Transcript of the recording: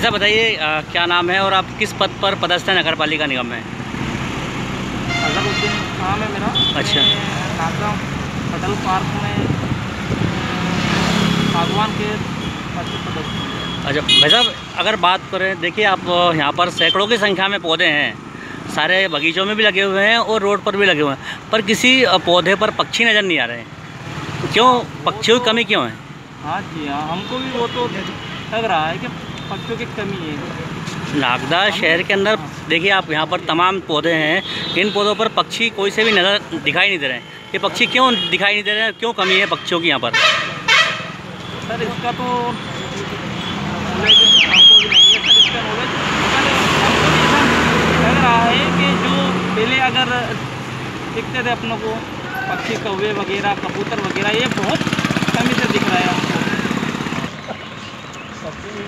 साहब बताइए क्या नाम है और आप किस पद पर पदस्थ हैं नगर पालिका निगम में? है मेरा। अच्छा। पटल पार्क में बागवान के। अच्छा भाई साहब अगर बात करें देखिए आप यहाँ पर सैकड़ों की संख्या में पौधे हैं। सारे बगीचों में भी लगे हुए हैं और रोड पर भी लगे हुए हैं। पर किसी पौधे पर पक्षी नज़र नहीं आ रहे हैं। क्यों? पक्षियों की कमी क्यों है? हाँ जी हाँ हमको भी वो तो लग रहा है कि पक्षियों की कमी है। नागदा शहर के अंदर देखिए आप यहाँ पर तमाम पौधे हैं। इन पौधों पर पक्षी कोई से भी नज़र दिखाई नहीं दे रहे हैं। ये पक्षी क्यों दिखाई नहीं दे रहे हैं? क्यों कमी है पक्षियों की यहाँ पर? सर इसका तो लग रहा है कि जो पहले अगर दिखते थे अपनों को पक्षी कौवे वगैरह कबूतर वगैरह ये बहुत कमी से दिख रहा है।